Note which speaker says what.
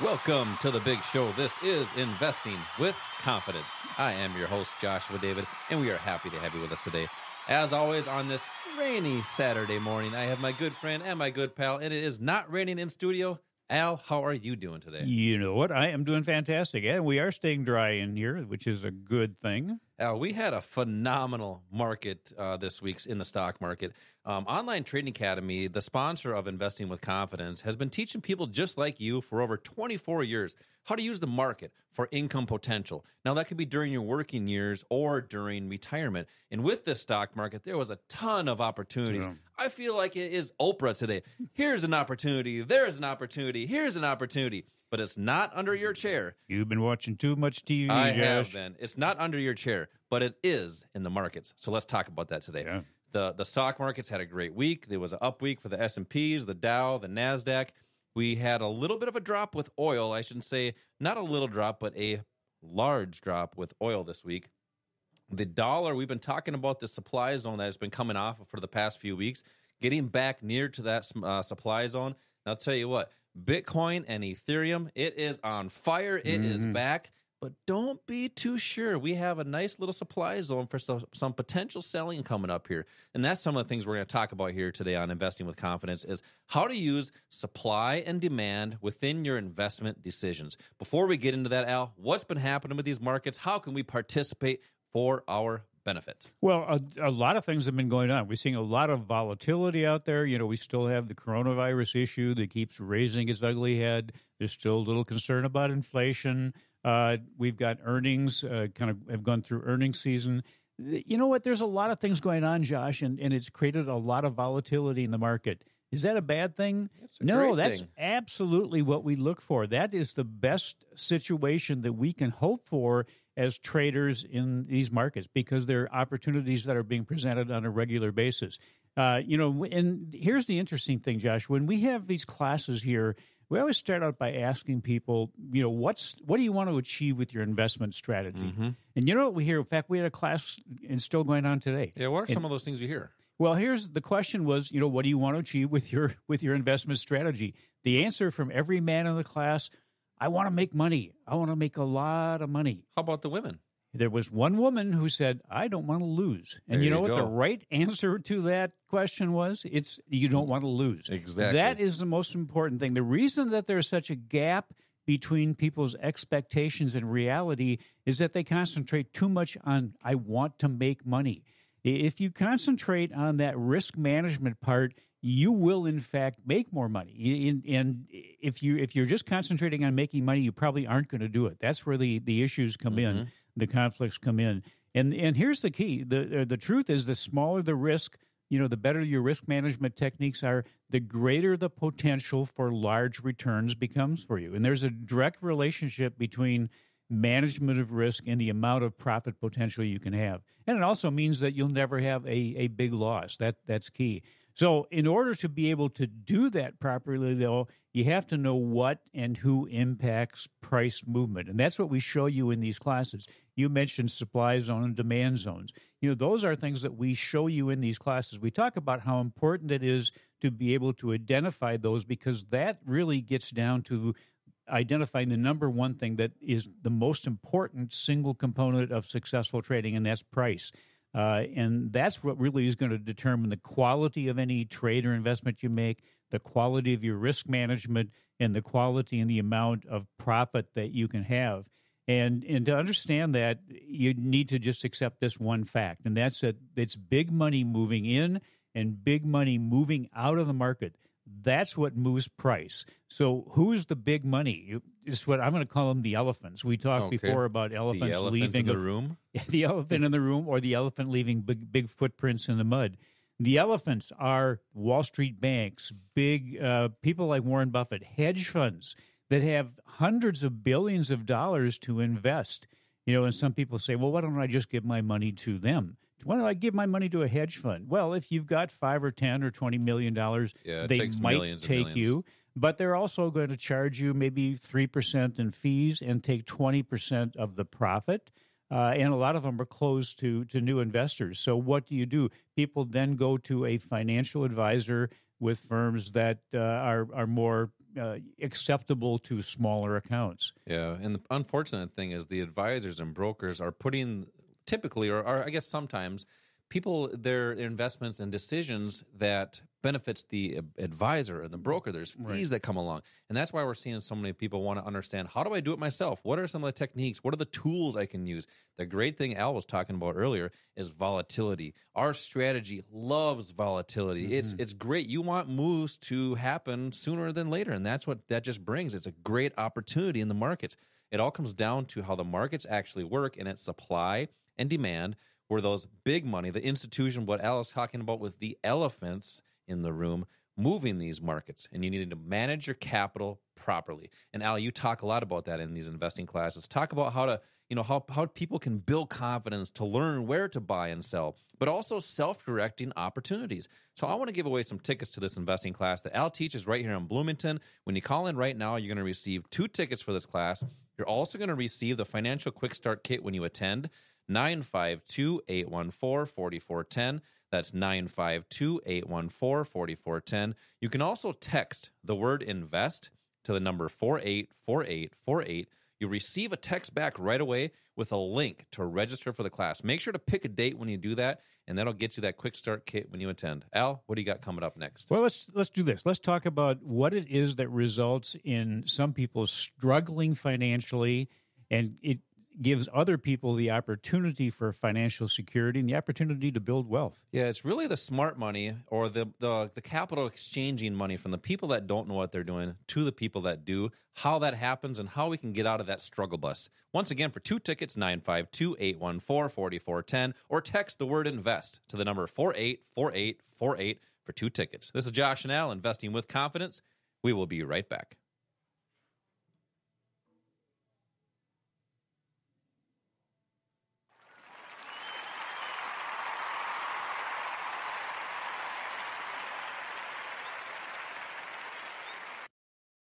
Speaker 1: Welcome to the big show. This is Investing with Confidence. I am your host, Joshua David, and we are happy to have you with us today. As always, on this rainy Saturday morning, I have my good friend and my good pal, and it is not raining in studio. Al, how are you doing today?
Speaker 2: You know what? I am doing fantastic. And we are staying dry in here, which is a good thing.
Speaker 1: Al, we had a phenomenal market uh, this week's in the stock market. Um, Online Trading Academy, the sponsor of Investing with Confidence, has been teaching people just like you for over 24 years how to use the market for income potential. Now, that could be during your working years or during retirement. And with this stock market, there was a ton of opportunities.
Speaker 2: Yeah.
Speaker 1: I feel like it is Oprah today. Here's an opportunity, there's an opportunity, here's an opportunity, but it's not under your chair.
Speaker 2: You've been watching too much TV,
Speaker 1: I
Speaker 2: Josh.
Speaker 1: have been. It's not under your chair, but it is in the markets. So let's talk about that today.
Speaker 2: Yeah.
Speaker 1: The the stock markets had a great week. There was an up week for the S and P's, the Dow, the Nasdaq. We had a little bit of a drop with oil. I shouldn't say not a little drop, but a large drop with oil this week. The dollar, we've been talking about the supply zone that has been coming off for the past few weeks, getting back near to that uh, supply zone. And I'll tell you what, Bitcoin and Ethereum, it is on fire. It is mm-hmm. back. But don't be too sure. We have a nice little supply zone for some, some potential selling coming up here. And that's some of the things we're going to talk about here today on Investing with Confidence is how to use supply and demand within your investment decisions. Before we get into that, Al, what's been happening with these markets? How can we participate for our benefit?
Speaker 2: Well, a, a lot of things have been going on. We're seeing a lot of volatility out there. You know, we still have the coronavirus issue that keeps raising its ugly head. There's still a little concern about inflation. Uh, we've got earnings, uh, kind of have gone through earnings season. You know what? There's a lot of things going on, Josh, and, and it's created a lot of volatility in the market. Is that a bad thing?
Speaker 1: a
Speaker 2: no, that's
Speaker 1: thing.
Speaker 2: absolutely what we look for. That is the best situation that we can hope for as traders in these markets because there are opportunities that are being presented on a regular basis. Uh, you know, and here's the interesting thing, Josh. When we have these classes here, we always start out by asking people, you know, what's what do you want to achieve with your investment strategy?
Speaker 1: Mm-hmm.
Speaker 2: And you know what we hear? In fact, we had a class and still going on today.
Speaker 1: Yeah, what are some of those things you hear?
Speaker 2: Well, here's the question was, you know, what do you want to achieve with your with your investment strategy? The answer from every man in the class, I want to make money. I want to make a lot of money.
Speaker 1: How about the women?
Speaker 2: There was one woman who said, I don't want to lose. And
Speaker 1: There
Speaker 2: you know
Speaker 1: you
Speaker 2: what the right answer to that question was? It's you don't want to lose.
Speaker 1: Exactly.
Speaker 2: That is the most important thing. The reason that there's such a gap between people's expectations and reality is that they concentrate too much on I want to make money. If you concentrate on that risk management part, you will in fact make more money. In- And if you if you're just concentrating on making money, you probably aren't going to do it. That's where the the issues come in, mm-hmm. the conflicts come in. And and here's the key: the uh, the truth is, the smaller the risk, you know, the better your risk management techniques are, the greater the potential for large returns becomes for you. And there's a direct relationship between management of risk and the amount of profit potential you can have. And it also means that you'll never have a, a big loss. That that's key. So in order to be able to do that properly though, you have to know what and who impacts price movement. And that's what we show you in these classes. You mentioned supply zone and demand zones. You know, those are things that we show you in these classes. We talk about how important it is to be able to identify those because that really gets down to identifying the number one thing that is the most important single component of successful trading, and that's price. Uh, and that's what really is going to determine the quality of any trade or investment you make, the quality of your risk management, and the quality and the amount of profit that you can have. And and to understand that, you need to just accept this one fact, and that's that it's big money moving in and big money moving out of the market. That's what moves price. So who's the big money? It's what I'm going to call them the elephants. We talked
Speaker 1: Okay.
Speaker 2: before about
Speaker 1: The
Speaker 2: elephants
Speaker 1: elephant
Speaker 2: leaving
Speaker 1: in the
Speaker 2: a-
Speaker 1: room.
Speaker 2: the elephant in the room or the elephant leaving big, big footprints in the mud. The elephants are Wall Street banks, big uh, people like Warren Buffett, hedge funds that have hundreds of billions of dollars to invest. You know, and some people say, well, why don't I just give my money to them? Why don't I give my money to a hedge fund? Well, if you've got five or ten or twenty million dollars,
Speaker 1: Yeah,
Speaker 2: they might take you but they're also going to charge you maybe 3% in fees and take 20% of the profit. Uh, and a lot of them are closed to, to new investors. So, what do you do? People then go to a financial advisor with firms that uh, are, are more uh, acceptable to smaller accounts.
Speaker 1: Yeah, and the unfortunate thing is the advisors and brokers are putting typically, or, or I guess sometimes, people their investments and decisions that benefits the advisor and the broker. There's fees right. that come along, and that's why we're seeing so many people want to understand how do I do it myself? What are some of the techniques? What are the tools I can use? The great thing Al was talking about earlier is volatility. Our strategy loves volatility. Mm-hmm. It's it's great. You want moves to happen sooner than later, and that's what that just brings. It's a great opportunity in the markets. It all comes down to how the markets actually work and its supply and demand were those big money, the institution, what Al is talking about with the elephants in the room, moving these markets. And you needed to manage your capital properly. And Al, you talk a lot about that in these investing classes. Talk about how to, you know, how, how people can build confidence to learn where to buy and sell, but also self-directing opportunities. So I want to give away some tickets to this investing class that Al teaches right here in Bloomington. When you call in right now, you're going to receive two tickets for this class. You're also going to receive the financial quick start kit when you attend. 952 814 4410. That's 952 814 4410. You can also text the word invest to the number 484848. You receive a text back right away with a link to register for the class. Make sure to pick a date when you do that, and that'll get you that quick start kit when you attend. Al, what do you got coming up next?
Speaker 2: Well, let's let's do this. Let's talk about what it is that results in some people struggling financially, and it gives other people the opportunity for financial security and the opportunity to build wealth.
Speaker 1: Yeah, it's really the smart money or the, the the capital exchanging money from the people that don't know what they're doing to the people that do, how that happens and how we can get out of that struggle bus. Once again, for two tickets, 952-814-4410 or text the word invest to the number 484848 for two tickets. This is Josh and Al, Investing with Confidence. We will be right back.